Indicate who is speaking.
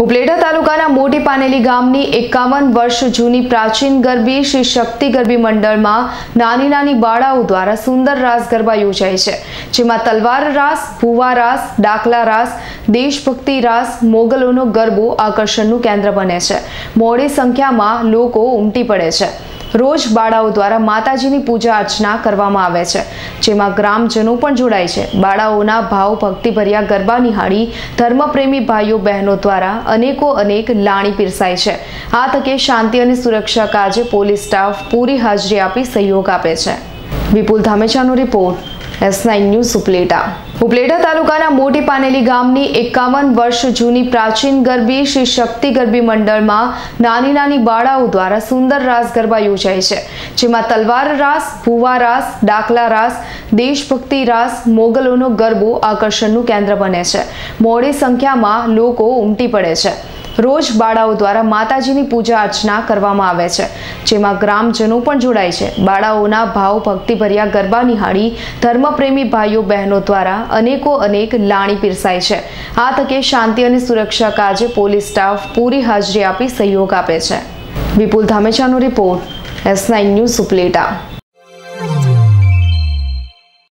Speaker 1: ઉપલેટા તાલુકાના મોટી પાનેલી ગામની એકાવન વર્ષ જૂની પ્રાચીન ગરબી શ્રી શક્તિ ગરબી મંડળમાં નાની નાની બાળાઓ દ્વારા સુંદર રાસ ગરબા યોજાય છે. જેમાં તલવાર રાસ, ભુવા રાસ, ડાકલા રાસ, દેશભક્તિ રાસ, મોગલોનો ગરબો આકર્ષણનું કેન્દ્ર બને છે. મોડી સંખ્યામાં લોકો ઉમટી પડે છે. રોજ બાળાઓ દ્વારા માતાજીની પૂજા અર્ચના કરવામાં આવે છે. જેમાં ગ્રામજનો પણ જોડાય છે. બાળાઓના ભાવ ભક્તિભર્યા ગરબા નિહાળી ધર્મપ્રેમી ભાઈઓ બહેનો દ્વારા અનેકો અનેક લાણી પીરસાય છે. આ તકે શાંતિ અને સુરક્ષા કાજે પોલીસ સ્ટાફ પૂરી હાજરી આપી સહયોગ આપે છે. Vipul ધામેચાનો report S nine news Upleta Upleta તાલુકાના મોટી પાનેલી ગામની એકાવન વર્ષ જૂની પ્રાચીન ગરબી શ્રી શક્તિ ગરબી મંડળમાં નાની નાની બાળાઓ દ્વારા સુંદર રાસ ગરબા યોજાય છે. જેમાં તલવાર રાસ, ભુવા રાસ, ડાકલા રાસ, દેશભક્તિ રાસ, મોગલોનો ગરબો આકર્ષણનું કેન્દ્ર બને છે. મોડી સંખ્યામાં લોકો ઉમટી પડે છે. રોજ બાળાઓ દ્વારા માતાજીની પૂજા અર્ચના કરવામાં આવે છે. જેમાં ગ્રામજનો પણ જોડાય છે. બાળાઓના ભાવ ભક્તિભર્યા ગરબા નિહાળી ધર્મપ્રેમી ભાઈઓ બહેનો દ્વારા અનેકો અનેક લાણી પીરસાય છે. આ તકે શાંતિ અને સુરક્ષા કાજે પોલીસ સ્ટાફ પૂરી હાજરી આપી સહયોગ આપે છે. Vipul ધામેચાનો report S nine news Upleta.